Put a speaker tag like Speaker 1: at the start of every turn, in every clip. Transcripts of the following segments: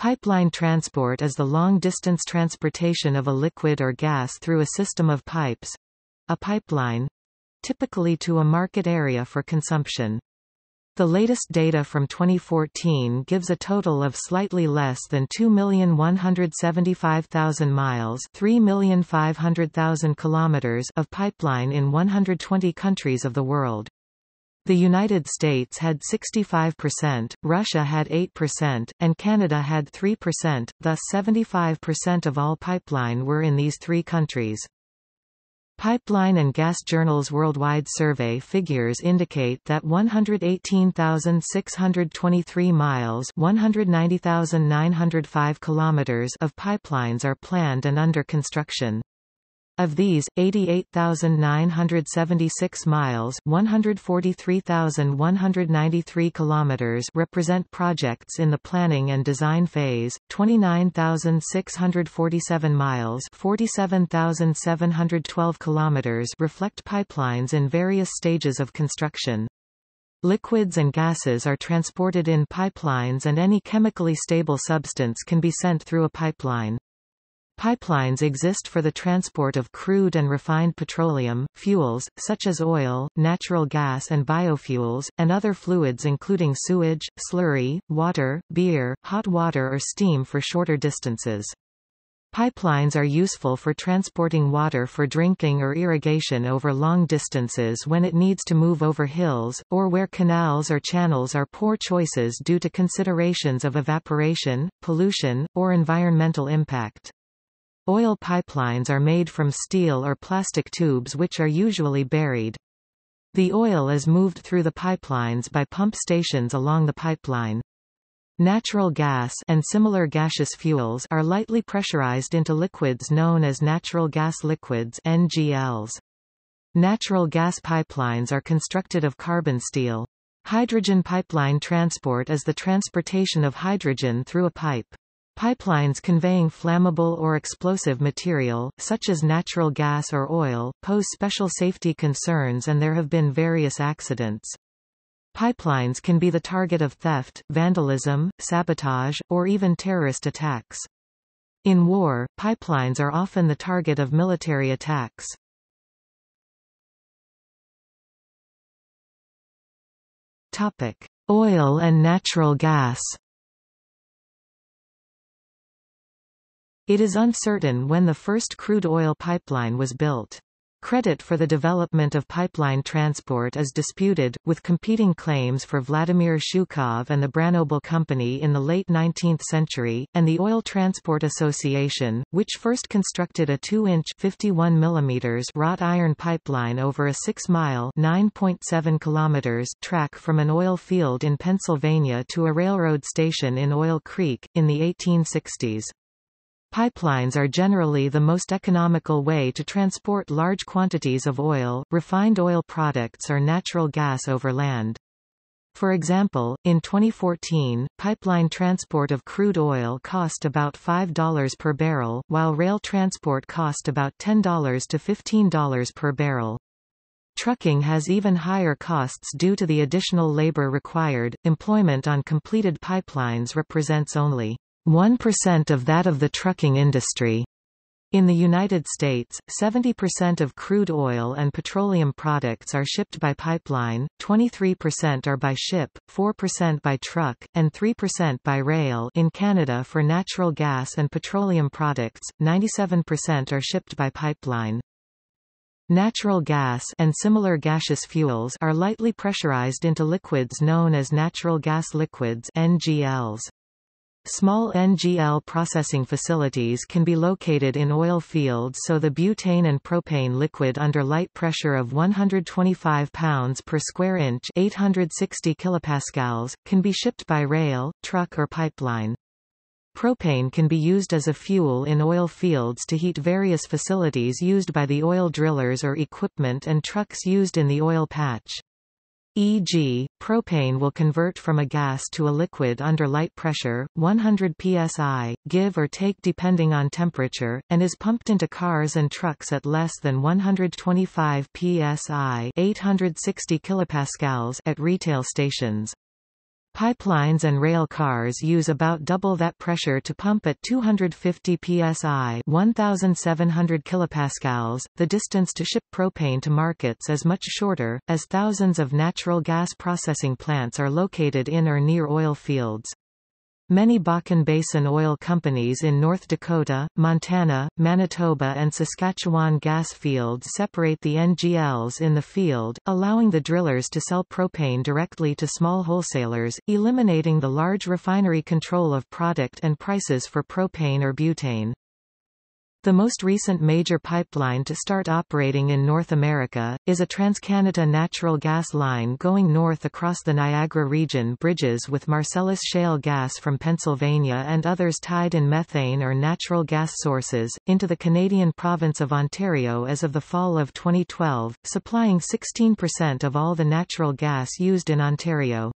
Speaker 1: Pipeline transport is the long-distance transportation of a liquid or gas through a system of pipes—a pipeline, typically to a market area for consumption. The latest data from 2014 gives a total of slightly less than 2,175,000 miles 3,500,000 kilometers of pipeline in 120 countries of the world. The United States had 65%, Russia had 8%, and Canada had 3%, thus 75% of all pipeline were in these three countries. Pipeline and Gas Journal's worldwide survey figures indicate that 118,623 miles 190,905 kilometers of pipelines are planned and under construction. Of these, 88,976 miles 143,193 kilometers represent projects in the planning and design phase, 29,647 miles 47,712 kilometers reflect pipelines in various stages of construction. Liquids and gases are transported in pipelines and any chemically stable substance can be sent through a pipeline. Pipelines exist for the transport of crude and refined petroleum, fuels, such as oil, natural gas and biofuels, and other fluids including sewage, slurry, water, beer, hot water or steam for shorter distances. Pipelines are useful for transporting water for drinking or irrigation over long distances when it needs to move over hills, or where canals or channels are poor choices due to considerations of evaporation, pollution, or environmental impact. Oil pipelines are made from steel or plastic tubes which are usually buried. The oil is moved through the pipelines by pump stations along the pipeline. Natural gas and similar gaseous fuels are lightly pressurized into liquids known as natural gas liquids NGLs. Natural gas pipelines are constructed of carbon steel. Hydrogen pipeline transport is the transportation of hydrogen through a pipe. Pipelines conveying flammable or explosive material, such as natural gas or oil, pose special safety concerns and there have been various accidents. Pipelines can be the target of theft, vandalism, sabotage, or even terrorist attacks. In war, pipelines are often the target of military attacks. Topic: Oil and natural gas. It is uncertain when the first crude oil pipeline was built. Credit for the development of pipeline transport is disputed, with competing claims for Vladimir Shukhov and the Branobel Company in the late 19th century, and the Oil Transport Association, which first constructed a 2-inch wrought iron pipeline over a 6-mile track from an oil field in Pennsylvania to a railroad station in Oil Creek, in the 1860s. Pipelines are generally the most economical way to transport large quantities of oil, refined oil products or natural gas over land. For example, in 2014, pipeline transport of crude oil cost about $5 per barrel, while rail transport cost about $10 to $15 per barrel. Trucking has even higher costs due to the additional labor required. Employment on completed pipelines represents only 1% of that of the trucking industry. In the United States, 70% of crude oil and petroleum products are shipped by pipeline, 23% are by ship, 4% by truck, and 3% by rail in Canada for natural gas and petroleum products, 97% are shipped by pipeline. Natural gas and similar gaseous fuels are lightly pressurized into liquids known as natural gas liquids NGLs. Small NGL processing facilities can be located in oil fields so the butane and propane liquid under light pressure of 125 pounds per square inch 860 kilopascals, can be shipped by rail, truck or pipeline. Propane can be used as a fuel in oil fields to heat various facilities used by the oil drillers or equipment and trucks used in the oil patch e.g., propane will convert from a gas to a liquid under light pressure, 100 psi, give or take depending on temperature, and is pumped into cars and trucks at less than 125 psi 860 kilopascals at retail stations. Pipelines and rail cars use about double that pressure to pump at 250 psi 1700 kilopascals. The distance to ship propane to markets is much shorter, as thousands of natural gas processing plants are located in or near oil fields. Many Bakken Basin oil companies in North Dakota, Montana, Manitoba and Saskatchewan gas fields separate the NGLs in the field, allowing the drillers to sell propane directly to small wholesalers, eliminating the large refinery control of product and prices for propane or butane. The most recent major pipeline to start operating in North America, is a TransCanada natural gas line going north across the Niagara region bridges with Marcellus shale gas from Pennsylvania and others tied in methane or natural gas sources, into the Canadian province of Ontario as of the fall of 2012, supplying 16% of all the natural gas used in Ontario.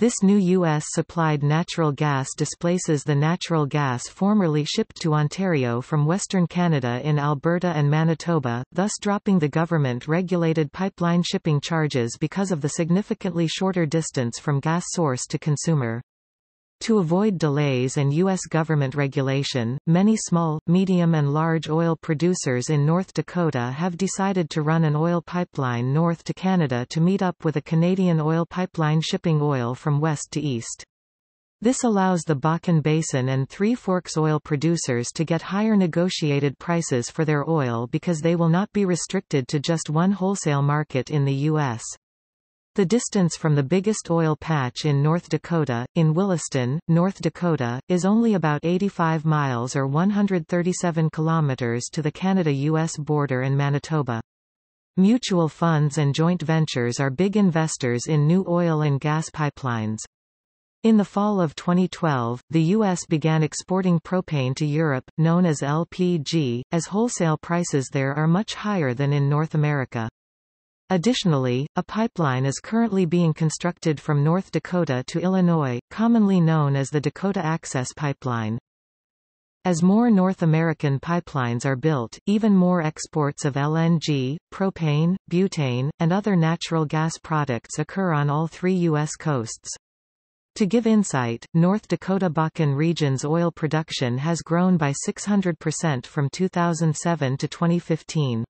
Speaker 1: This new U.S.-supplied natural gas displaces the natural gas formerly shipped to Ontario from Western Canada in Alberta and Manitoba, thus dropping the government-regulated pipeline shipping charges because of the significantly shorter distance from gas source to consumer. To avoid delays and U.S. government regulation, many small, medium and large oil producers in North Dakota have decided to run an oil pipeline north to Canada to meet up with a Canadian oil pipeline shipping oil from west to east. This allows the Bakken Basin and Three Forks oil producers to get higher negotiated prices for their oil because they will not be restricted to just one wholesale market in the U.S. The distance from the biggest oil patch in North Dakota, in Williston, North Dakota, is only about 85 miles or 137 kilometers to the Canada-US border and Manitoba. Mutual funds and joint ventures are big investors in new oil and gas pipelines. In the fall of 2012, the U.S. began exporting propane to Europe, known as LPG, as wholesale prices there are much higher than in North America. Additionally, a pipeline is currently being constructed from North Dakota to Illinois, commonly known as the Dakota Access Pipeline. As more North American pipelines are built, even more exports of LNG, propane, butane, and other natural gas products occur on all three U.S. coasts. To give insight, North Dakota Bakken region's oil production has grown by 600% from 2007 to 2015.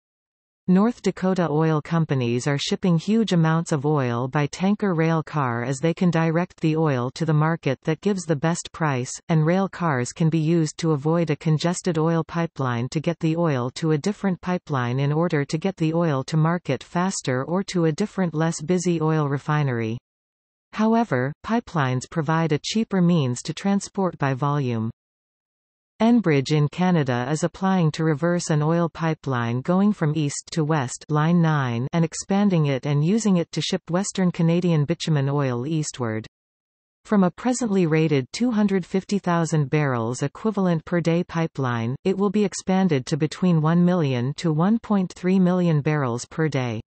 Speaker 1: North Dakota oil companies are shipping huge amounts of oil by tanker rail car as they can direct the oil to the market that gives the best price, and rail cars can be used to avoid a congested oil pipeline to get the oil to a different pipeline in order to get the oil to market faster or to a different less busy oil refinery. However, pipelines provide a cheaper means to transport by volume. Enbridge in Canada is applying to reverse an oil pipeline going from east to west Line 9 and expanding it and using it to ship Western Canadian bitumen oil eastward. From a presently rated 250,000 barrels equivalent per day pipeline, it will be expanded to between 1 million to 1.3 million barrels per day.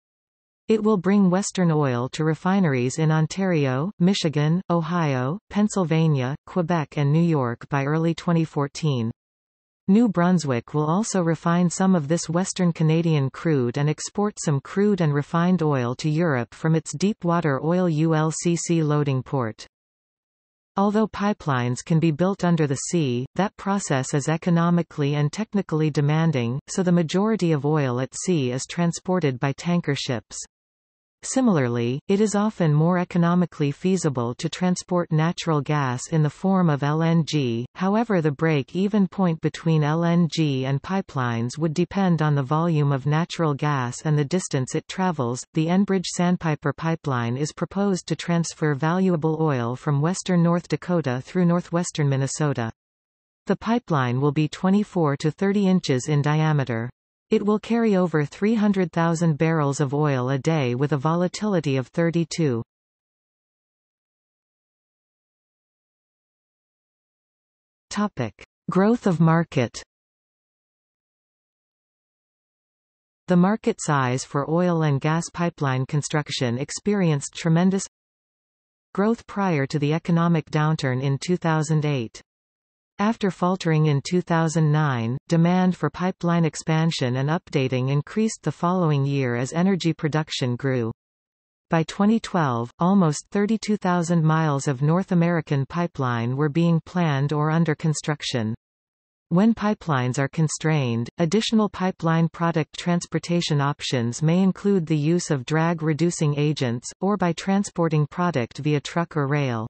Speaker 1: It will bring Western oil to refineries in Ontario, Michigan, Ohio, Pennsylvania, Quebec and New York by early 2014. New Brunswick will also refine some of this Western Canadian crude and export some crude and refined oil to Europe from its deepwater oil ULCC loading port. Although pipelines can be built under the sea, that process is economically and technically demanding, so the majority of oil at sea is transported by tanker ships. Similarly, it is often more economically feasible to transport natural gas in the form of LNG, however the break-even point between LNG and pipelines would depend on the volume of natural gas and the distance it travels. The Enbridge Sandpiper pipeline is proposed to transfer valuable oil from western North Dakota through northwestern Minnesota. The pipeline will be 24 to 30 inches in diameter. It will carry over 300,000 barrels of oil a day with a volatility of 32. Topic: Growth of market. The market size for oil and gas pipeline construction experienced tremendous growth prior to the economic downturn in 2008. After faltering in 2009, demand for pipeline expansion and updating increased the following year as energy production grew. By 2012, almost 32,000 miles of North American pipeline were being planned or under construction. When pipelines are constrained, additional pipeline product transportation options may include the use of drag-reducing agents, or by transporting product via truck or rail.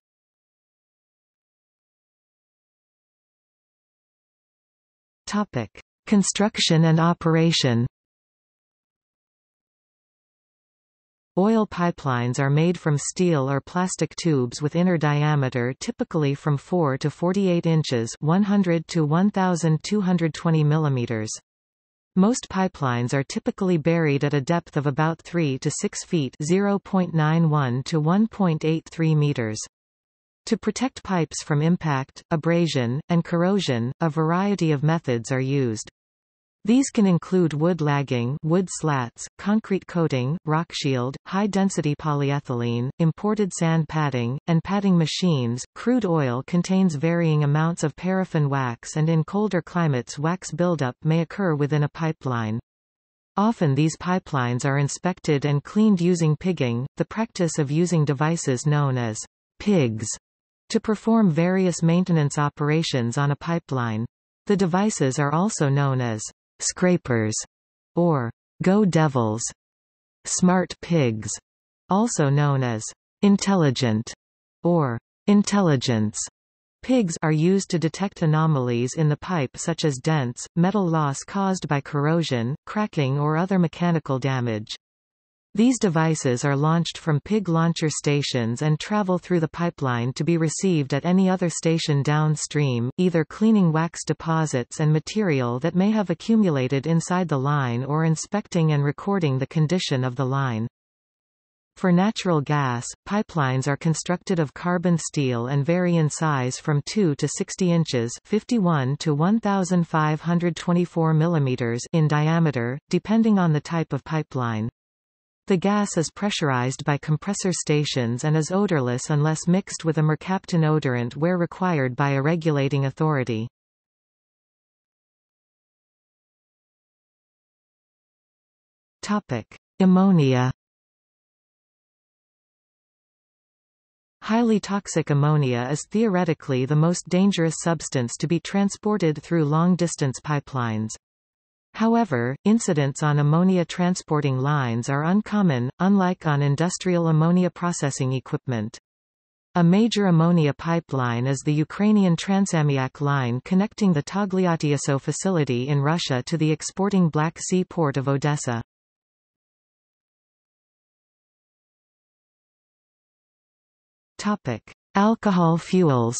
Speaker 1: Topic. Construction and operation Oil pipelines are made from steel or plastic tubes with inner diameter typically from 4 to 48 inches 100 to 1,220 millimeters. Most pipelines are typically buried at a depth of about 3 to 6 feet 0.91 to 1.83 meters. To protect pipes from impact, abrasion, and corrosion, a variety of methods are used. These can include wood lagging wood slats, concrete coating, rock shield, high-density polyethylene, imported sand padding, and padding machines. Crude oil contains varying amounts of paraffin wax and in colder climates wax buildup may occur within a pipeline. Often these pipelines are inspected and cleaned using pigging, the practice of using devices known as pigs to perform various maintenance operations on a pipeline. The devices are also known as scrapers, or go devils, smart pigs, also known as intelligent or intelligence. Pigs are used to detect anomalies in the pipe such as dents, metal loss caused by corrosion, cracking or other mechanical damage. These devices are launched from pig launcher stations and travel through the pipeline to be received at any other station downstream, either cleaning wax deposits and material that may have accumulated inside the line or inspecting and recording the condition of the line. For natural gas, pipelines are constructed of carbon steel and vary in size from 2 to 60 inches 51 to 1,524 millimeters in diameter, depending on the type of pipeline. The gas is pressurized by compressor stations and is odorless unless mixed with a mercaptan odorant where required by a regulating authority. Topic: Ammonia. Highly toxic ammonia is theoretically the most dangerous substance to be transported through long-distance pipelines. However, incidents on ammonia transporting lines are uncommon, unlike on industrial ammonia processing equipment. A major ammonia pipeline is the Ukrainian Transammiak line connecting the Togliatti facility in Russia to the exporting Black Sea port of Odessa. Topic: Alcohol fuels.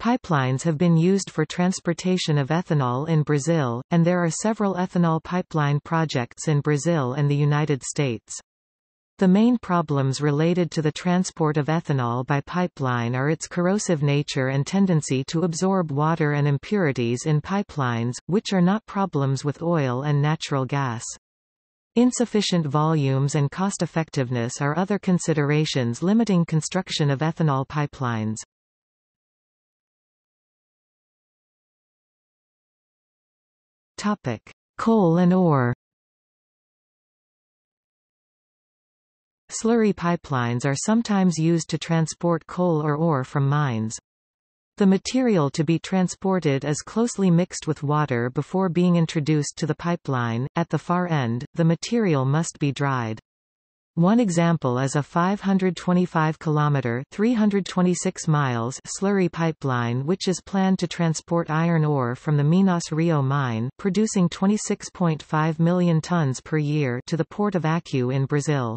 Speaker 1: Pipelines have been used for transportation of ethanol in Brazil, and there are several ethanol pipeline projects in Brazil and the United States. The main problems related to the transport of ethanol by pipeline are its corrosive nature and tendency to absorb water and impurities in pipelines, which are not problems with oil and natural gas. Insufficient volumes and cost-effectiveness are other considerations limiting construction of ethanol pipelines. Topic: Coal and ore. Slurry pipelines are sometimes used to transport coal or ore from mines. The material to be transported is closely mixed with water before being introduced to the pipeline. At the far end, the material must be dried. One example is a 525 km 326 miles slurry pipeline which is planned to transport iron ore from the Minas Rio mine producing 26.5 million tons per year to the port of Acú in Brazil.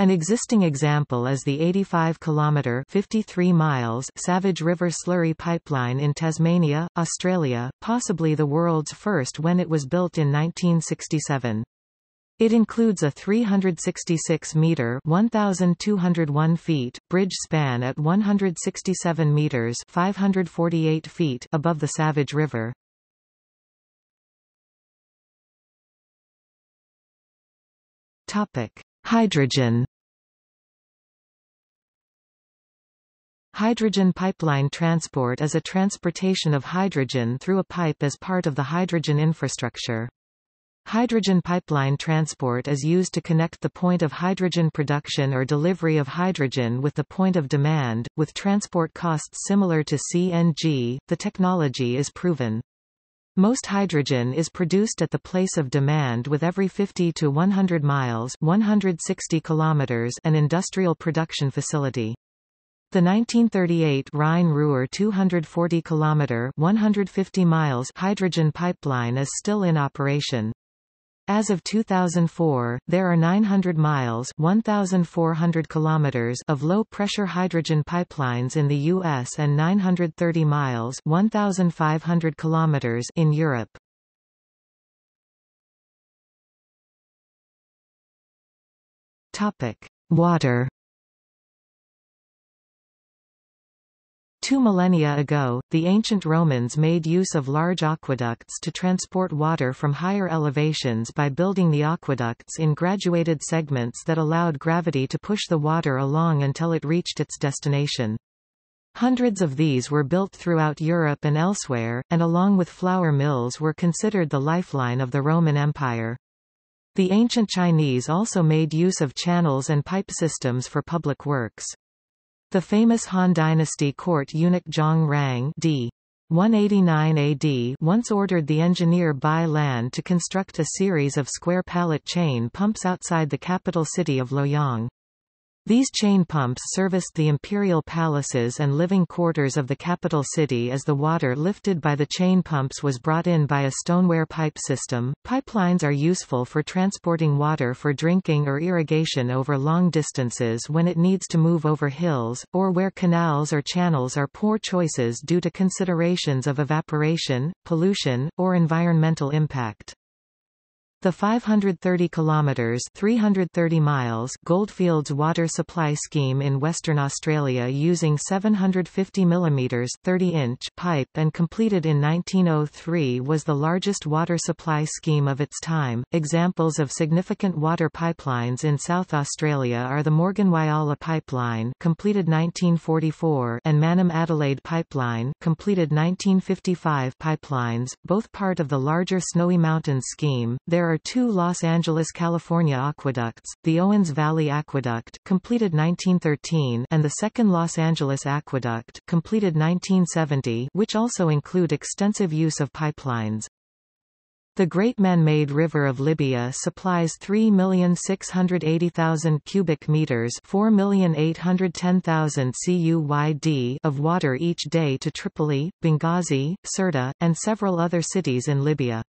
Speaker 1: An existing example is the 85 km 53 miles Savage River slurry pipeline in Tasmania, Australia, possibly the world's first when it was built in 1967. It includes a 366-meter (1,201 feet) bridge span at 167 meters (548 feet) above the Savage River. Topic: Hydrogen. Hydrogen pipeline transport is a transportation of hydrogen through a pipe as part of the hydrogen infrastructure. Hydrogen pipeline transport is used to connect the point of hydrogen production or delivery of hydrogen with the point of demand, with transport costs similar to CNG. The technology is proven. Most hydrogen is produced at the place of demand with every 50 to 100 miles 160 kilometers an industrial production facility. The 1938 Rhine-Ruhr 240 km 150 miles hydrogen pipeline is still in operation. As of 2004, there are 900 miles 1,400 kilometers of low-pressure hydrogen pipelines in the U.S. and 930 miles 1,500 kilometers in Europe. Topic. Water Two millennia ago, the ancient Romans made use of large aqueducts to transport water from higher elevations by building the aqueducts in graduated segments that allowed gravity to push the water along until it reached its destination. Hundreds of these were built throughout Europe and elsewhere, and along with flour mills were considered the lifeline of the Roman Empire. The ancient Chinese also made use of channels and pipe systems for public works. The famous Han Dynasty court eunuch Zhang Rang d. 189 AD once ordered the engineer Bi Lan to construct a series of square pallet chain pumps outside the capital city of Luoyang. These chain pumps serviced the imperial palaces and living quarters of the capital city as the water lifted by the chain pumps was brought in by a stoneware pipe system. Pipelines are useful for transporting water for drinking or irrigation over long distances when it needs to move over hills, or where canals or channels are poor choices due to considerations of evaporation, pollution, or environmental impact. The 530 kilometers (330 miles) Goldfields water supply scheme in Western Australia using 750 mm 30-inch pipe and completed in 1903 was the largest water supply scheme of its time. Examples of significant water pipelines in South Australia are the Morgan Whyalla pipeline, completed 1944, and Mannum Adelaide pipeline, completed 1955 pipelines, both part of the larger Snowy Mountains scheme. There are two Los Angeles, California aqueducts, the Owens Valley Aqueduct completed 1913 and the second Los Angeles Aqueduct completed 1970 which also include extensive use of pipelines. The Great Man-Made River of Libya supplies 3,680,000 cubic meters 4,810,000 CUYD of water each day to Tripoli, Benghazi, Sirte, and several other cities in Libya.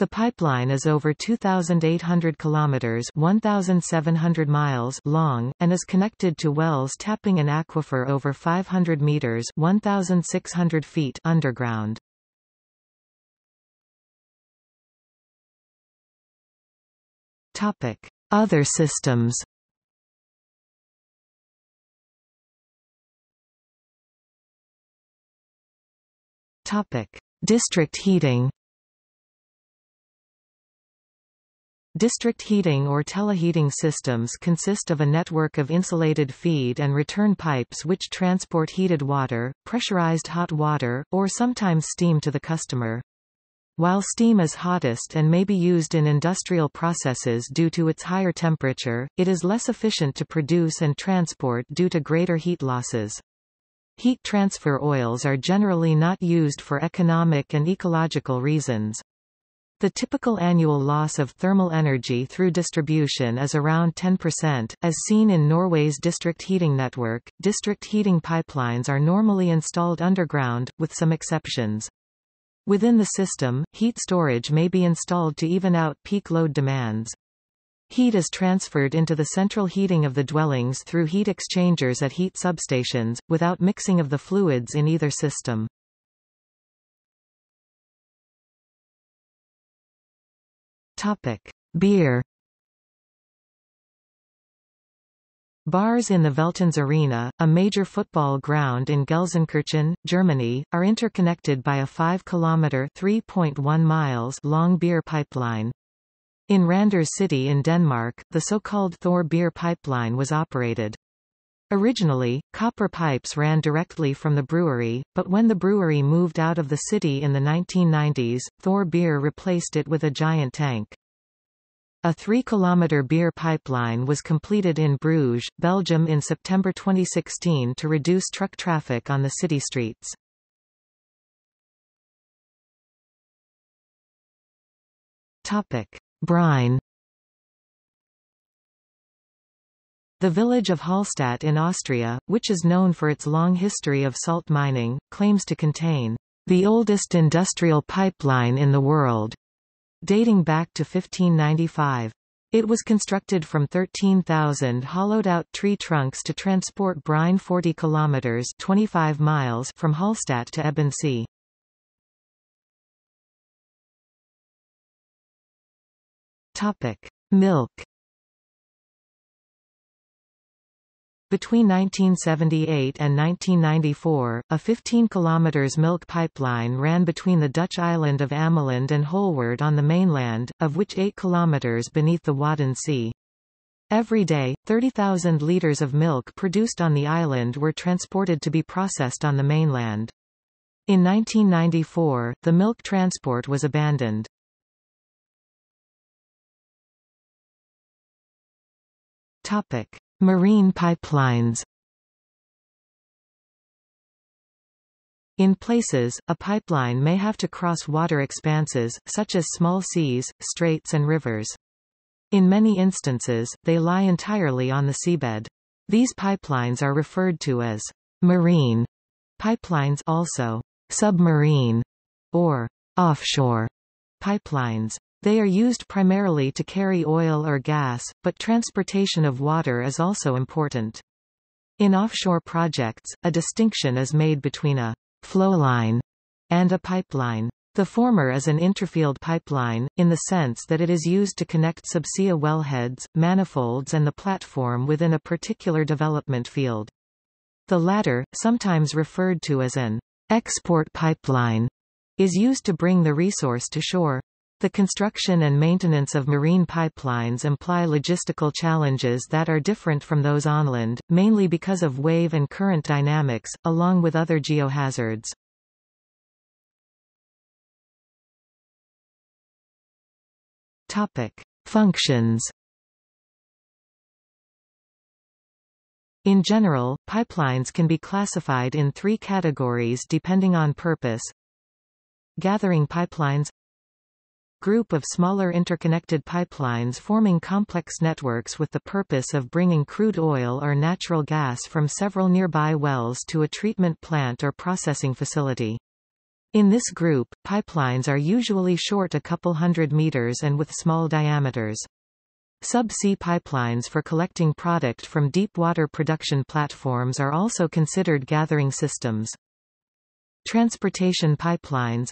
Speaker 1: The pipeline is over 2,800 kilometers (1,700 miles) long, and is connected to wells tapping an aquifer over 500 meters (1,600 feet) underground. Topic: Other systems. Topic: District heating. District heating or teleheating systems consist of a network of insulated feed and return pipes which transport heated water, pressurized hot water, or sometimes steam to the customer. While steam is hottest and may be used in industrial processes due to its higher temperature, it is less efficient to produce and transport due to greater heat losses. Heat transfer oils are generally not used for economic and ecological reasons. The typical annual loss of thermal energy through distribution is around 10%, as seen in Norway's district heating network. District heating pipelines are normally installed underground, with some exceptions. Within the system, heat storage may be installed to even out peak load demands. Heat is transferred into the central heating of the dwellings through heat exchangers at heat substations, without mixing of the fluids in either system. Topic: Beer. Bars in the Veltins Arena, a major football ground in Gelsenkirchen, Germany, are interconnected by a 5-kilometer (3.1 miles) long beer pipeline. In Randers City in Denmark, the so-called Thor beer pipeline was operated. Originally, copper pipes ran directly from the brewery, but when the brewery moved out of the city in the 1990s, Thor Beer replaced it with a giant tank. A 3-kilometre beer pipeline was completed in Bruges, Belgium in September 2016 to reduce truck traffic on the city streets. Topic: Brine The village of Hallstatt in Austria, which is known for its long history of salt mining, claims to contain the oldest industrial pipeline in the world, dating back to 1595. It was constructed from 13,000 hollowed-out tree trunks to transport brine 40 kilometers 25 miles from Hallstatt to Ebensee. Topic: Milk Between 1978 and 1994, a 15 km milk pipeline ran between the Dutch island of Ameland and Holwerd on the mainland, of which 8 km beneath the Wadden Sea. Every day, 30,000 litres of milk produced on the island were transported to be processed on the mainland. In 1994, the milk transport was abandoned. Topic. Marine pipelines In places, a pipeline may have to cross water expanses, such as small seas, straits and rivers. In many instances, they lie entirely on the seabed. These pipelines are referred to as marine pipelines also submarine or offshore pipelines. They are used primarily to carry oil or gas, but transportation of water is also important. In offshore projects, a distinction is made between a flowline and a pipeline. The former is an interfield pipeline, in the sense that it is used to connect subsea wellheads, manifolds and the platform within a particular development field. The latter, sometimes referred to as an export pipeline, is used to bring the resource to shore. The construction and maintenance of marine pipelines imply logistical challenges that are different from those on land, mainly because of wave and current dynamics, along with other geohazards. Topic. Functions In general, pipelines can be classified in three categories depending on purpose. Gathering pipelines group of smaller interconnected pipelines forming complex networks with the purpose of bringing crude oil or natural gas from several nearby wells to a treatment plant or processing facility. In this group, pipelines are usually short a couple hundred meters and with small diameters. Subsea pipelines for collecting product from deep water production platforms are also considered gathering systems. Transportation pipelines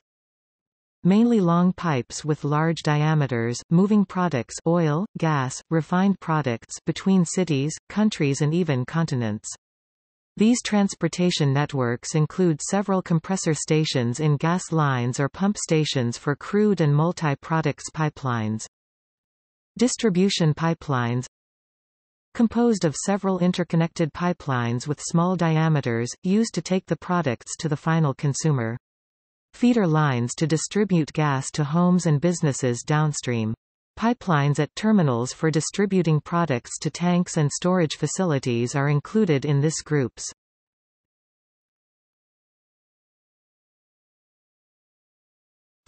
Speaker 1: mainly long pipes with large diameters, moving products oil, gas, refined products between cities, countries and even continents. These transportation networks include several compressor stations in gas lines or pump stations for crude and multi-products pipelines. Distribution pipelines composed of several interconnected pipelines with small diameters, used to take the products to the final consumer feeder lines to distribute gas to homes and businesses downstream. Pipelines at terminals for distributing products to tanks and storage facilities are included in this groups.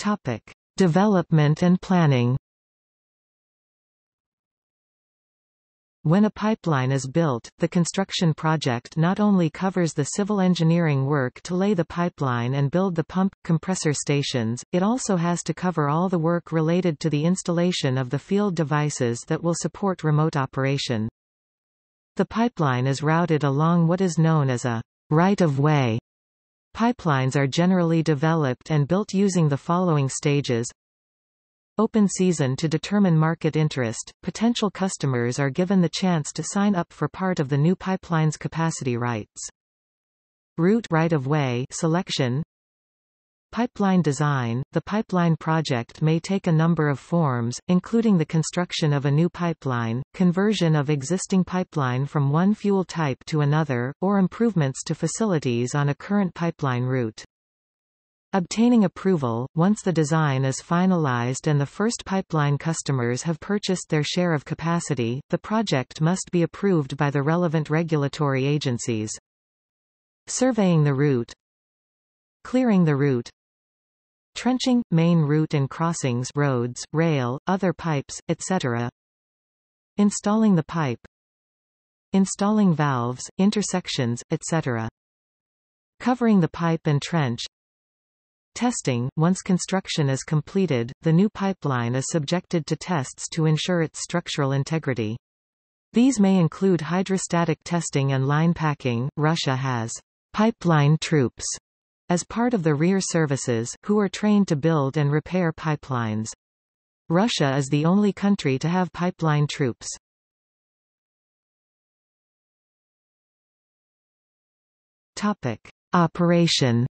Speaker 1: Topic: Development and planning. When a pipeline is built, the construction project not only covers the civil engineering work to lay the pipeline and build the pump, compressor stations, it also has to cover all the work related to the installation of the field devices that will support remote operation. The pipeline is routed along what is known as a right-of-way. Pipelines are generally developed and built using the following stages Open season to determine market interest, potential customers are given the chance to sign up for part of the new pipeline's capacity rights. Route right of way selection Pipeline design The pipeline project may take a number of forms, including the construction of a new pipeline, conversion of existing pipeline from one fuel type to another, or improvements to facilities on a current pipeline route. Obtaining approval, once the design is finalized and the first pipeline customers have purchased their share of capacity, the project must be approved by the relevant regulatory agencies. Surveying the route Clearing the route Trenching, main route and crossings roads, rail, other pipes, etc. Installing the pipe Installing valves, intersections, etc. Covering the pipe and trench Testing Once construction is completed, the new pipeline is subjected to tests to ensure its structural integrity. These may include hydrostatic testing and line packing. Russia has pipeline troops as part of the rear services, who are trained to build and repair pipelines. Russia is the only country to have pipeline troops. Topic. Operation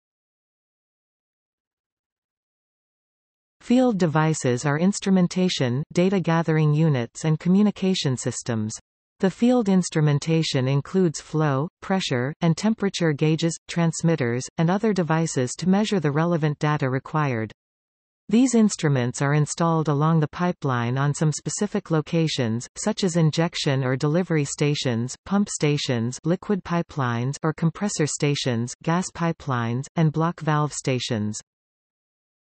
Speaker 1: Field devices are instrumentation, data gathering units and communication systems. The field instrumentation includes flow, pressure, and temperature gauges, transmitters, and other devices to measure the relevant data required. These instruments are installed along the pipeline on some specific locations, such as injection or delivery stations, pump stations liquid pipelines or compressor stations gas pipelines, and block valve stations.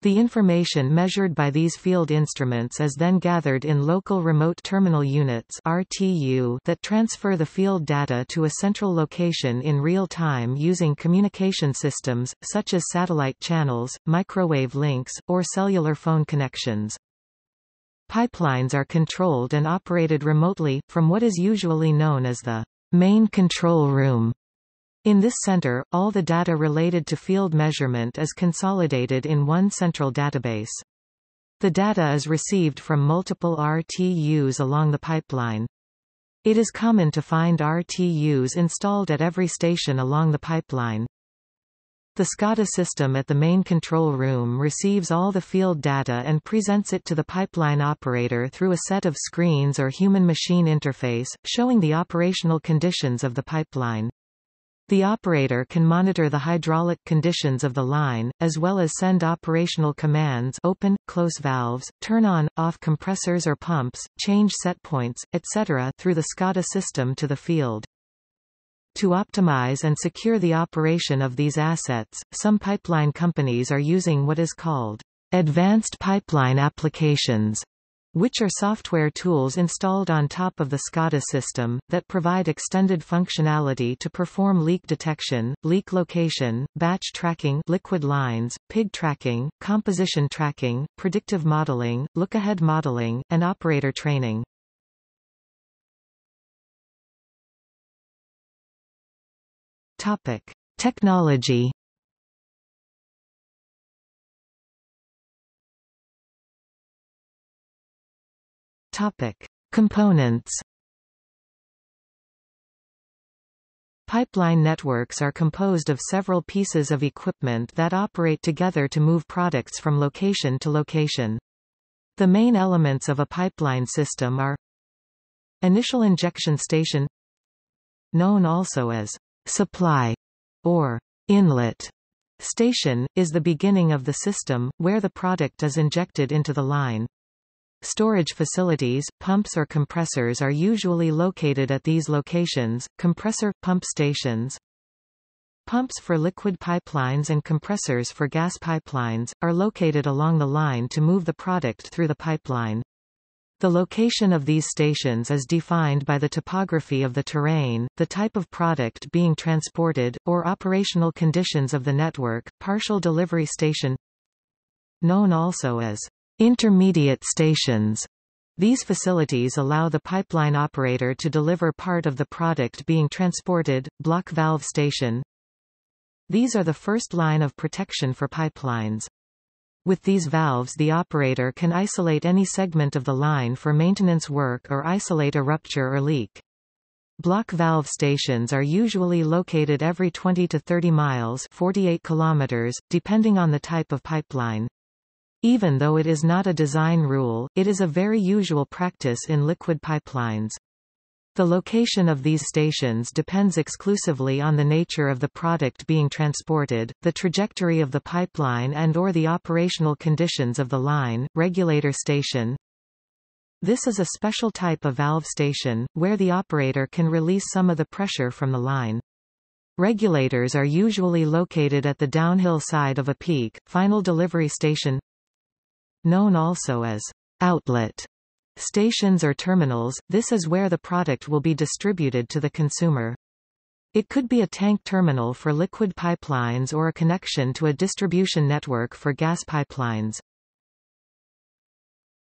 Speaker 1: The information measured by these field instruments is then gathered in local remote terminal units RTU that transfer the field data to a central location in real time using communication systems, such as satellite channels, microwave links, or cellular phone connections. Pipelines are controlled and operated remotely, from what is usually known as the main control room in this center, all the data related to field measurement is consolidated in one central database. The data is received from multiple RTUs along the pipeline. It is common to find RTUs installed at every station along the pipeline. The SCADA system at the main control room receives all the field data and presents it to the pipeline operator through a set of screens or human-machine interface, showing the operational conditions of the pipeline. The operator can monitor the hydraulic conditions of the line, as well as send operational commands open, close valves, turn on, off compressors or pumps, change set points, etc. through the SCADA system to the field. To optimize and secure the operation of these assets, some pipeline companies are using what is called advanced pipeline applications which are software tools installed on top of the SCADA system, that provide extended functionality to perform leak detection, leak location, batch tracking liquid lines, pig tracking, composition tracking, predictive modeling, look-ahead modeling, and operator training. Topic. Technology Topic. Components Pipeline networks are composed of several pieces of equipment that operate together to move products from location to location. The main elements of a pipeline system are Initial injection station Known also as supply or inlet station, is the beginning of the system, where the product is injected into the line. Storage facilities, pumps or compressors are usually located at these locations, compressor, pump stations. Pumps for liquid pipelines and compressors for gas pipelines, are located along the line to move the product through the pipeline. The location of these stations is defined by the topography of the terrain, the type of product being transported, or operational conditions of the network. Partial delivery station Known also as Intermediate stations these facilities allow the pipeline operator to deliver part of the product being transported, block valve station. These are the first line of protection for pipelines. With these valves the operator can isolate any segment of the line for maintenance work or isolate a rupture or leak. Block valve stations are usually located every 20 to 30 miles 48 kilometers, depending on the type of pipeline. Even though it is not a design rule, it is a very usual practice in liquid pipelines. The location of these stations depends exclusively on the nature of the product being transported, the trajectory of the pipeline and or the operational conditions of the line. Regulator station this is a special type of valve station, where the operator can release some of the pressure from the line. Regulators are usually located at the downhill side of a peak, final delivery station known also as outlet stations or terminals, this is where the product will be distributed to the consumer. It could be a tank terminal for liquid pipelines or a connection to a distribution network for gas pipelines.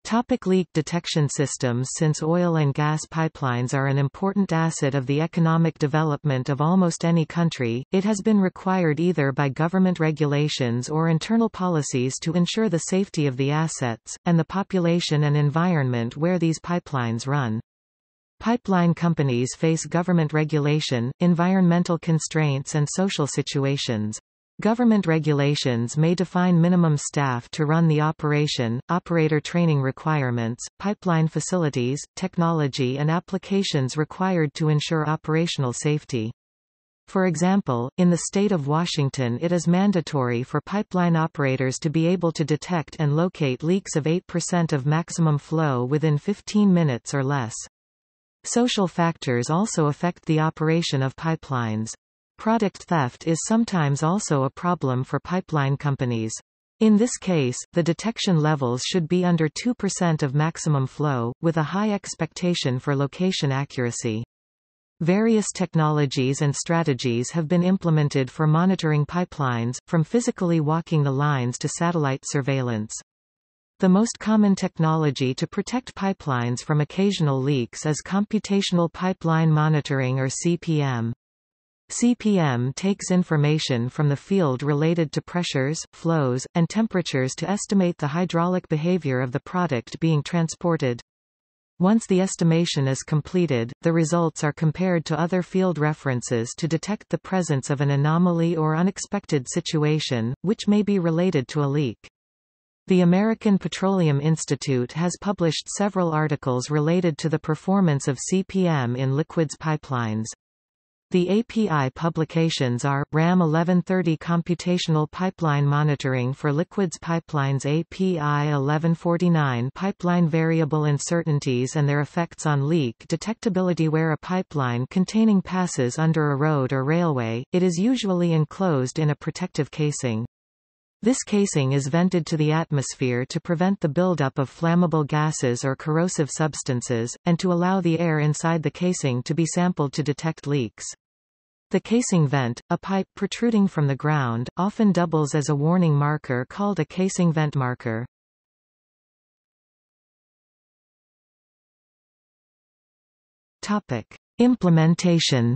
Speaker 1: Topic leak detection systems Since oil and gas pipelines are an important asset of the economic development of almost any country, it has been required either by government regulations or internal policies to ensure the safety of the assets, and the population and environment where these pipelines run. Pipeline companies face government regulation, environmental constraints and social situations. Government regulations may define minimum staff to run the operation, operator training requirements, pipeline facilities, technology and applications required to ensure operational safety. For example, in the state of Washington it is mandatory for pipeline operators to be able to detect and locate leaks of 8% of maximum flow within 15 minutes or less. Social factors also affect the operation of pipelines. Product theft is sometimes also a problem for pipeline companies. In this case, the detection levels should be under 2% of maximum flow, with a high expectation for location accuracy. Various technologies and strategies have been implemented for monitoring pipelines, from physically walking the lines to satellite surveillance. The most common technology to protect pipelines from occasional leaks is computational pipeline monitoring or CPM. CPM takes information from the field related to pressures, flows, and temperatures to estimate the hydraulic behavior of the product being transported. Once the estimation is completed, the results are compared to other field references to detect the presence of an anomaly or unexpected situation, which may be related to a leak. The American Petroleum Institute has published several articles related to the performance of CPM in liquids pipelines. The API publications are, RAM 1130 Computational Pipeline Monitoring for Liquids Pipelines API 1149 Pipeline Variable Uncertainties and Their Effects on Leak Detectability Where a pipeline containing passes under a road or railway, it is usually enclosed in a protective casing. This casing is vented to the atmosphere to prevent the buildup of flammable gases or corrosive substances, and to allow the air inside the casing to be sampled to detect leaks. The casing vent, a pipe protruding from the ground, often doubles as a warning marker called a casing vent marker. Topic. Implementation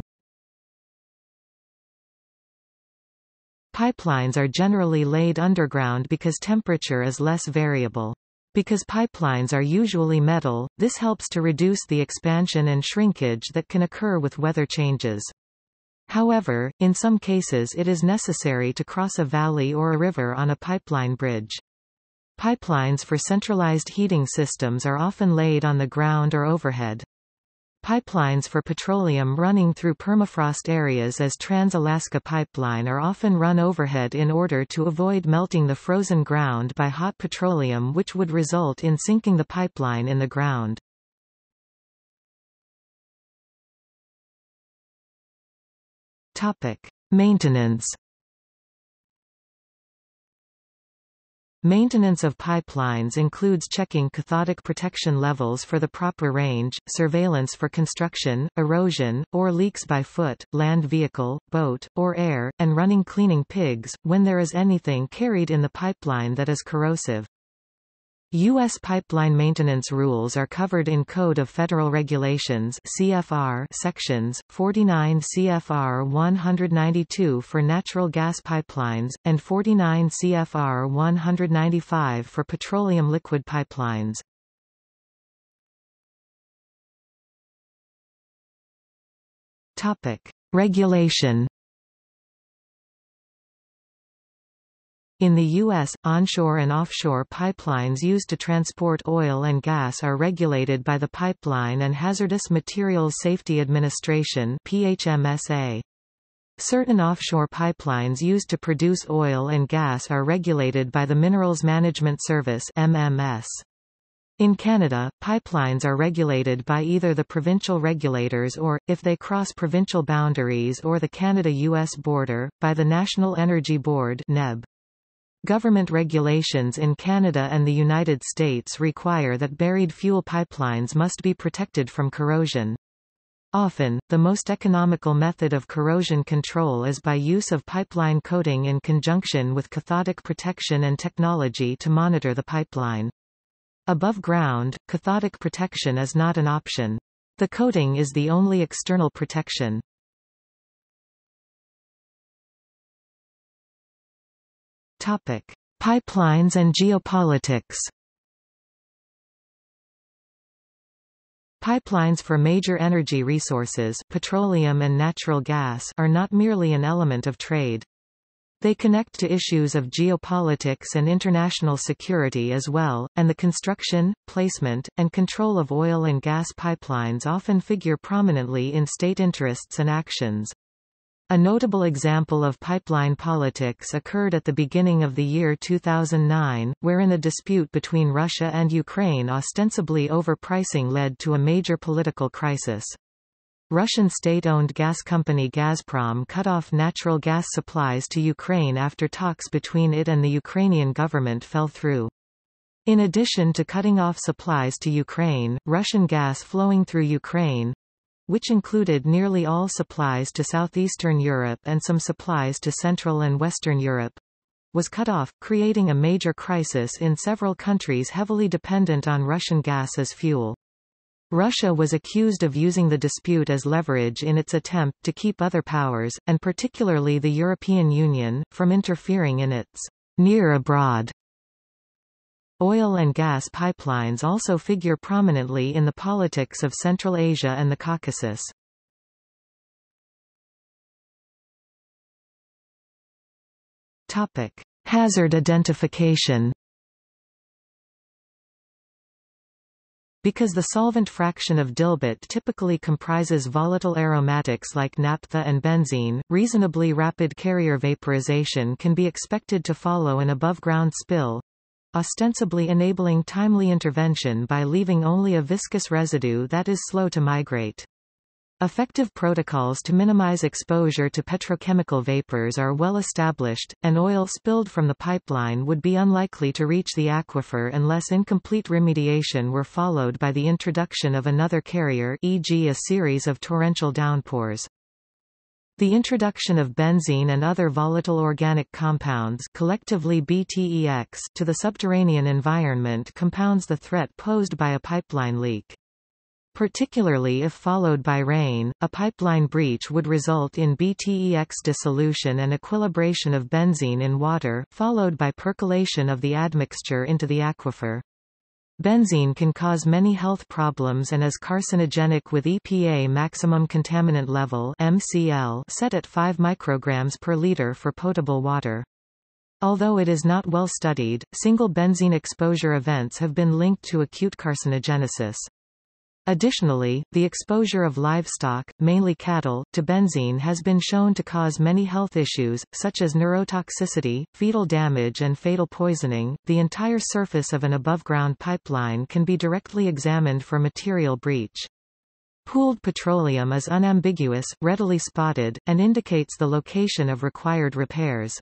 Speaker 1: Pipelines are generally laid underground because temperature is less variable. Because pipelines are usually metal, this helps to reduce the expansion and shrinkage that can occur with weather changes. However, in some cases it is necessary to cross a valley or a river on a pipeline bridge. Pipelines for centralized heating systems are often laid on the ground or overhead. Pipelines for petroleum running through permafrost areas as Trans-Alaska Pipeline are often run overhead in order to avoid melting the frozen ground by hot petroleum which would result in sinking the pipeline in the ground. Topic: Maintenance. Maintenance of pipelines includes checking cathodic protection levels for the proper range, surveillance for construction, erosion, or leaks by foot, land vehicle, boat, or air, and running cleaning pigs, when there is anything carried in the pipeline that is corrosive. U.S. pipeline maintenance rules are covered in Code of Federal Regulations CFR sections, 49 CFR 192 for natural gas pipelines, and 49 CFR 195 for petroleum liquid pipelines. Regulation In the U.S., onshore and offshore pipelines used to transport oil and gas are regulated by the Pipeline and Hazardous Materials Safety Administration PHMSA. Certain offshore pipelines used to produce oil and gas are regulated by the Minerals Management Service MMS. In Canada, pipelines are regulated by either the provincial regulators or, if they cross provincial boundaries or the Canada-US border, by the National Energy Board NEB. Government regulations in Canada and the United States require that buried fuel pipelines must be protected from corrosion. Often, the most economical method of corrosion control is by use of pipeline coating in conjunction with cathodic protection and technology to monitor the pipeline. Above ground, cathodic protection is not an option. The coating is the only external protection. Topic: Pipelines and geopolitics. Pipelines for major energy resources petroleum and natural gas are not merely an element of trade. They connect to issues of geopolitics and international security as well, and the construction, placement, and control of oil and gas pipelines often figure prominently in state interests and actions. A notable example of pipeline politics occurred at the beginning of the year 2009, wherein a dispute between Russia and Ukraine ostensibly over pricing led to a major political crisis. Russian state-owned gas company Gazprom cut off natural gas supplies to Ukraine after talks between it and the Ukrainian government fell through. In addition to cutting off supplies to Ukraine, Russian gas flowing through Ukraine, which included nearly all supplies to southeastern Europe and some supplies to Central and Western Europe, was cut off, creating a major crisis in several countries heavily dependent on Russian gas as fuel. Russia was accused of using the dispute as leverage in its attempt to keep other powers, and particularly the European Union, from interfering in its near abroad Oil and gas pipelines also figure prominently in the politics of Central Asia and the Caucasus. Topic: Hazard identification. Because the solvent fraction of dilbit typically comprises volatile aromatics like naphtha and benzene, reasonably rapid carrier vaporization can be expected to follow an above-ground spill, ostensibly enabling timely intervention by leaving only a viscous residue that is slow to migrate. Effective protocols to minimize exposure to petrochemical vapors are well established, and oil spilled from the pipeline would be unlikely to reach the aquifer unless incomplete remediation were followed by the introduction of another carrier e.g. a series of torrential downpours. The introduction of benzene and other volatile organic compounds collectively BTEX to the subterranean environment compounds the threat posed by a pipeline leak. Particularly if followed by rain, a pipeline breach would result in BTEX dissolution and equilibration of benzene in water, followed by percolation of the admixture into the aquifer. Benzene can cause many health problems and is carcinogenic with EPA maximum contaminant level MCL set at 5 micrograms per liter for potable water. Although it is not well studied, single benzene exposure events have been linked to acute carcinogenesis. Additionally, the exposure of livestock, mainly cattle, to benzene has been shown to cause many health issues, such as neurotoxicity, fetal damage, and fatal poisoning. The entire surface of an above-ground pipeline can be directly examined for material breach. Pooled petroleum is unambiguous, readily spotted, and indicates the location of required repairs.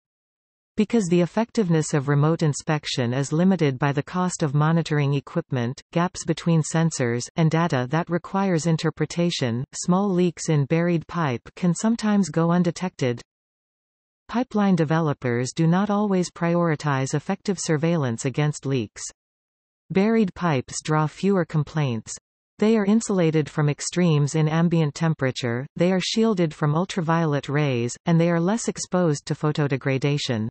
Speaker 1: Because the effectiveness of remote inspection is limited by the cost of monitoring equipment, gaps between sensors, and data that requires interpretation, small leaks in buried pipe can sometimes go undetected. Pipeline developers do not always prioritize effective surveillance against leaks. Buried pipes draw fewer complaints. They are insulated from extremes in ambient temperature, they are shielded from ultraviolet rays, and they are less exposed to photodegradation.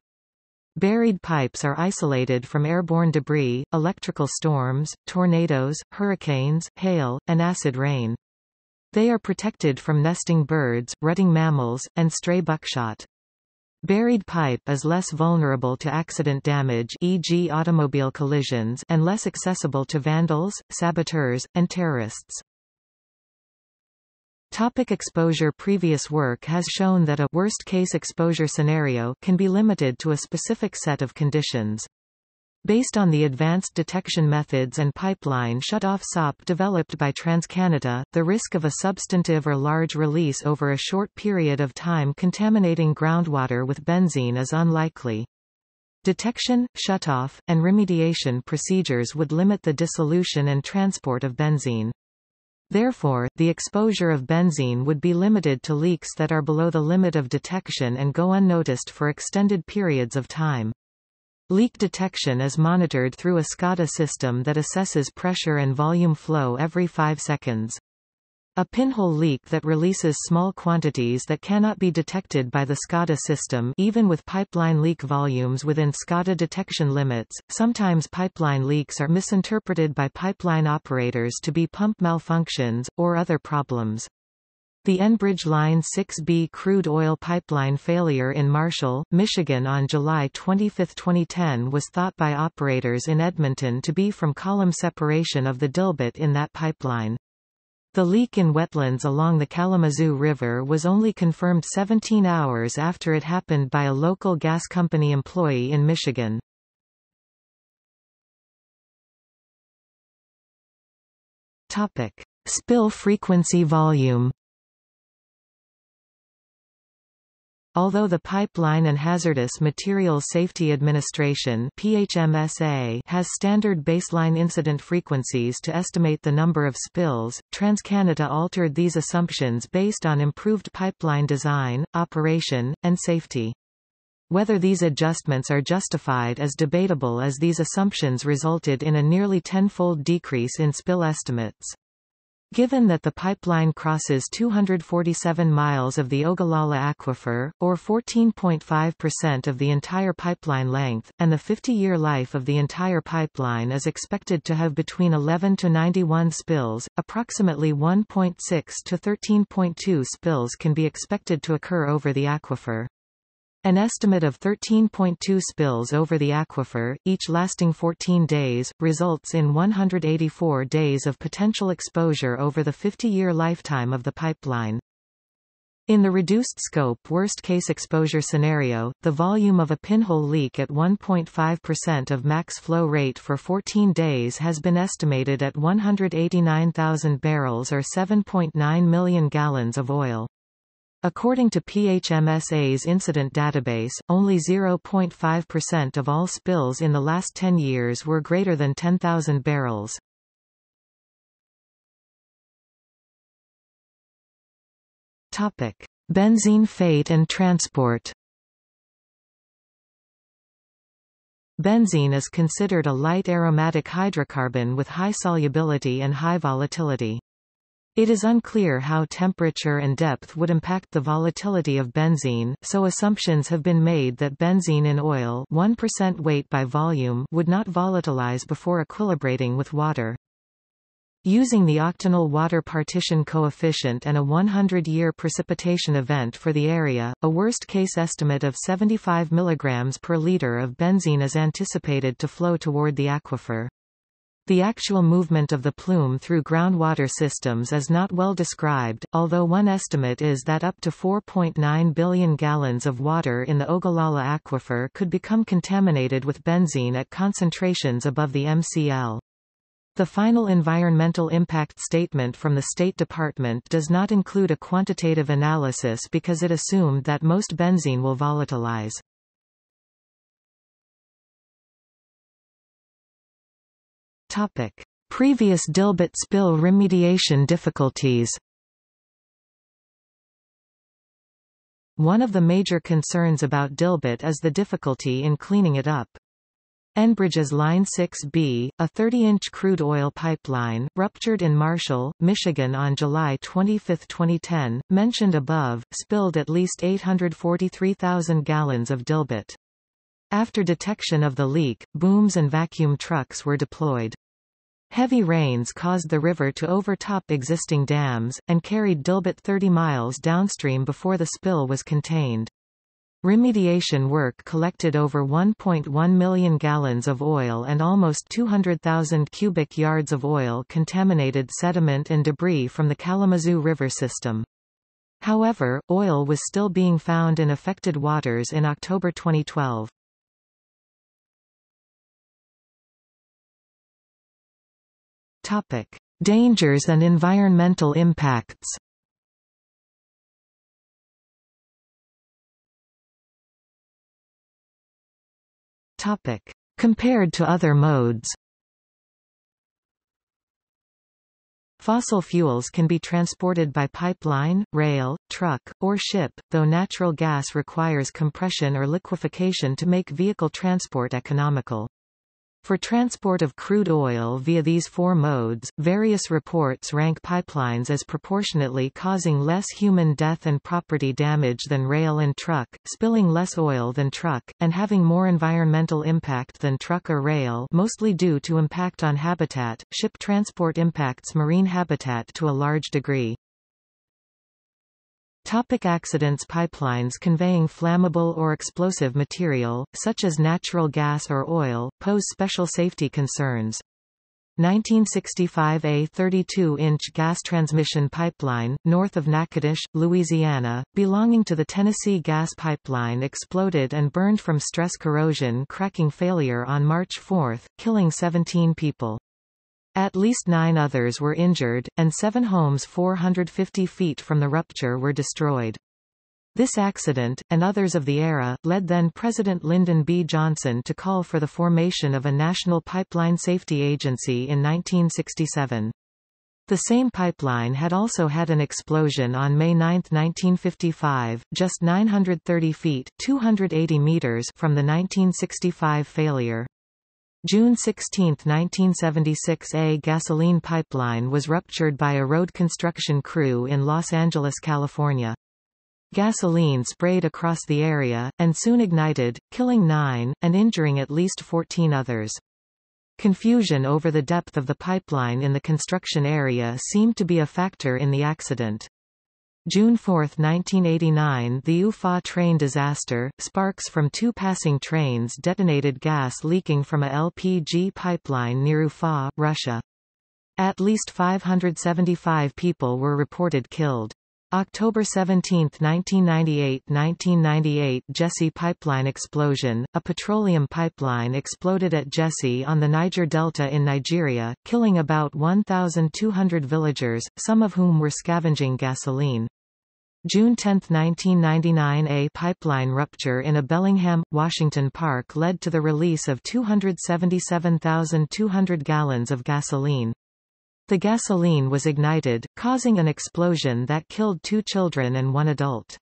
Speaker 1: Buried pipes are isolated from airborne debris, electrical storms, tornadoes, hurricanes, hail, and acid rain. They are protected from nesting birds, rutting mammals, and stray buckshot. Buried pipe is less vulnerable to accident damage e.g. automobile collisions and less accessible to vandals, saboteurs, and terrorists. Topic exposure Previous work has shown that a worst-case exposure scenario can be limited to a specific set of conditions. Based on the advanced detection methods and pipeline shut-off SOP developed by TransCanada, the risk of a substantive or large release over a short period of time contaminating groundwater with benzene is unlikely. Detection, shut-off, and remediation procedures would limit the dissolution and transport of benzene. Therefore, the exposure of benzene would be limited to leaks that are below the limit of detection and go unnoticed for extended periods of time. Leak detection is monitored through a SCADA system that assesses pressure and volume flow every 5 seconds. A pinhole leak that releases small quantities that cannot be detected by the SCADA system even with pipeline leak volumes within SCADA detection limits. Sometimes pipeline leaks are misinterpreted by pipeline operators to be pump malfunctions, or other problems. The Enbridge Line 6B crude oil pipeline failure in Marshall, Michigan on July 25, 2010 was thought by operators in Edmonton to be from column separation of the Dilbit in that pipeline. The leak in wetlands along the Kalamazoo River was only confirmed 17 hours after it happened by a local gas company employee in Michigan. Topic. Spill frequency volume Although the Pipeline and Hazardous Materials Safety Administration PHMSA has standard baseline incident frequencies to estimate the number of spills, TransCanada altered these assumptions based on improved pipeline design, operation, and safety. Whether these adjustments are justified is debatable as these assumptions resulted in a nearly tenfold decrease in spill estimates. Given that the pipeline crosses 247 miles of the Ogallala Aquifer, or 14.5% of the entire pipeline length, and the 50-year life of the entire pipeline is expected to have between 11 to 91 spills, approximately 1.6 to 13.2 spills can be expected to occur over the aquifer. An estimate of 13.2 spills over the aquifer, each lasting 14 days, results in 184 days of potential exposure over the 50-year lifetime of the pipeline. In the reduced scope worst-case exposure scenario, the volume of a pinhole leak at 1.5% of max flow rate for 14 days has been estimated at 189,000 barrels or 7.9 million gallons of oil. According to PHMSA's incident database, only 0.5% of all spills in the last 10 years were greater than 10,000 barrels. Topic: Benzene fate and transport. Benzene is considered a light aromatic hydrocarbon with high solubility and high volatility. It is unclear how temperature and depth would impact the volatility of benzene, so assumptions have been made that benzene in oil 1% weight by volume would not volatilize before equilibrating with water. Using the octanol water partition coefficient and a 100-year precipitation event for the area, a worst-case estimate of 75 mg per liter of benzene is anticipated to flow toward the aquifer. The actual movement of the plume through groundwater systems is not well described, although one estimate is that up to 4.9 billion gallons of water in the Ogallala aquifer could become contaminated with benzene at concentrations above the MCL. The final environmental impact statement from the State Department does not include a quantitative analysis because it assumed that most benzene will volatilize. Topic. Previous Dilbit spill remediation difficulties One of the major concerns about Dilbit is the difficulty in cleaning it up. Enbridge's Line 6B, a 30-inch crude oil pipeline, ruptured in Marshall, Michigan on July 25, 2010, mentioned above, spilled at least 843,000 gallons of Dilbit. After detection of the leak, booms and vacuum trucks were deployed. Heavy rains caused the river to overtop existing dams, and carried Dilbit 30 miles downstream before the spill was contained. Remediation work collected over 1.1 million gallons of oil and almost 200,000 cubic yards of oil contaminated sediment and debris from the Kalamazoo River system. However, oil was still being found in affected waters in October 2012. Topic: Dangers and environmental impacts. Topic: Compared to other modes. Fossil fuels can be transported by pipeline, rail, truck, or ship, though natural gas requires compression or liquefaction to make vehicle transport economical. For transport of crude oil via these four modes, various reports rank pipelines as proportionately causing less human death and property damage than rail and truck, spilling less oil than truck, and having more environmental impact than truck or rail mostly due to impact on habitat. Ship transport impacts marine habitat to a large degree. Topic accidents Pipelines conveying flammable or explosive material, such as natural gas or oil, pose special safety concerns. 1965 A 32-inch gas transmission pipeline, north of Natchitoches, Louisiana, belonging to the Tennessee Gas Pipeline exploded and burned from stress corrosion cracking failure on March 4, killing 17 people. At least nine others were injured, and seven homes 450 feet from the rupture were destroyed. This accident, and others of the era, led then-President Lyndon B. Johnson to call for the formation of a National Pipeline Safety Agency in 1967. The same pipeline had also had an explosion on May 9, 1955, just 930 feet 280 meters from the 1965 failure. June 16, 1976 A gasoline pipeline was ruptured by a road construction crew in Los Angeles, California. Gasoline sprayed across the area, and soon ignited, killing nine, and injuring at least 14 others. Confusion over the depth of the pipeline in the construction area seemed to be a factor in the accident. June 4, 1989 The Ufa train disaster, sparks from two passing trains detonated gas leaking from a LPG pipeline near Ufa, Russia. At least 575 people were reported killed. October 17, 1998–1998 Jesse pipeline explosion, a petroleum pipeline exploded at Jesse on the Niger Delta in Nigeria, killing about 1,200 villagers, some of whom were scavenging gasoline. June 10, 1999 A pipeline rupture in a Bellingham, Washington park led to the release of 277,200 gallons of gasoline. The gasoline was ignited, causing an explosion that killed two children and one adult.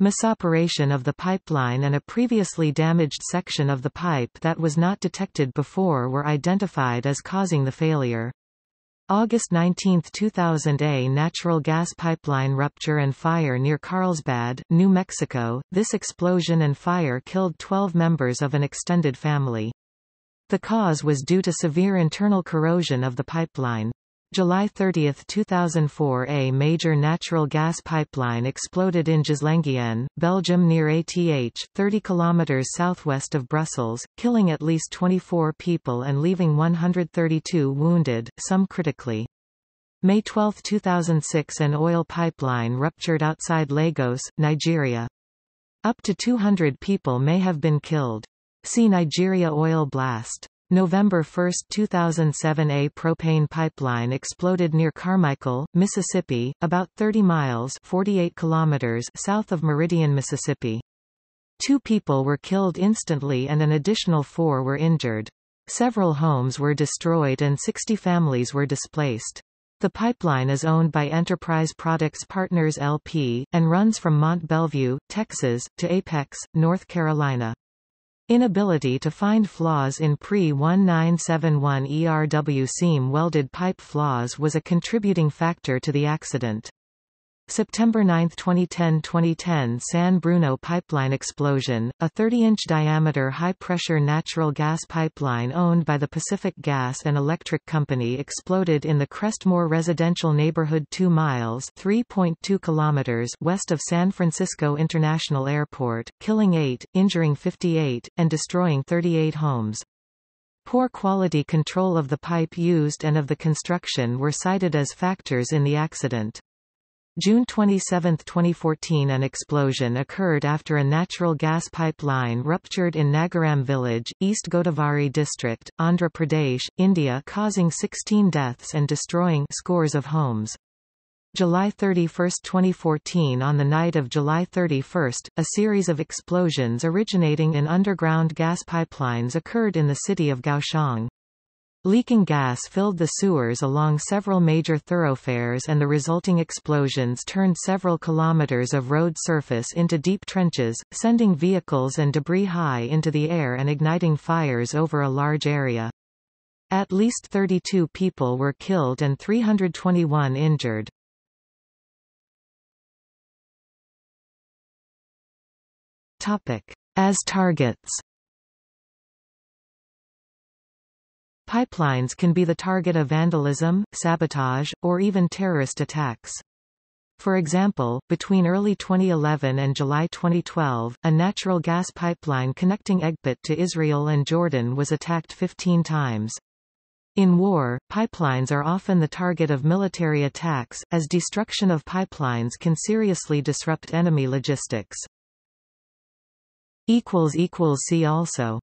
Speaker 1: Misoperation of the pipeline and a previously damaged section of the pipe that was not detected before were identified as causing the failure. August 19, 2000 A natural gas pipeline rupture and fire near Carlsbad, New Mexico. This explosion and fire killed 12 members of an extended family. The cause was due to severe internal corrosion of the pipeline. July 30, 2004 A major natural gas pipeline exploded in Ghislenghien, Belgium near ATH, 30 km southwest of Brussels, killing at least 24 people and leaving 132 wounded, some critically. May 12, 2006 An oil pipeline ruptured outside Lagos, Nigeria. Up to 200 people may have been killed. See Nigeria oil blast. November 1, 2007 A propane pipeline exploded near Carmichael, Mississippi, about 30 miles 48 kilometers south of Meridian, Mississippi. Two people were killed instantly and an additional four were injured. Several homes were destroyed and 60 families were displaced. The pipeline is owned by Enterprise Products Partners LP, and runs from Mont Belvieu, Texas, to Apex, North Carolina. Inability to find flaws in pre-1971 ERW seam welded pipe flaws was a contributing factor to the accident. September 9, 2010–2010 San Bruno pipeline explosion, a 30-inch diameter high-pressure natural gas pipeline owned by the Pacific Gas and Electric Company exploded in the Crestmoor residential neighborhood 2 miles (3.2 kilometers) west of San Francisco International Airport, killing 8, injuring 58, and destroying 38 homes. Poor quality control of the pipe used and of the construction were cited as factors in the accident. June 27, 2014 An explosion occurred after a natural gas pipeline ruptured in Nagaram village, East Godavari district, Andhra Pradesh, India causing 16 deaths and destroying scores of homes. July 31, 2014 On the night of July 31, a series of explosions originating in underground gas pipelines occurred in the city of Kaohsiung. Leaking gas filled the sewers along several major thoroughfares and the resulting explosions turned several kilometers of road surface into deep trenches, sending vehicles and debris high into the air and igniting fires over a large area. At least 32 people were killed and 321 injured. As targets Pipelines can be the target of vandalism, sabotage, or even terrorist attacks. For example, between early 2011 and July 2012, a natural gas pipeline connecting Egypt to Israel and Jordan was attacked 15 times. In war, pipelines are often the target of military attacks, as destruction of pipelines can seriously disrupt enemy logistics. See also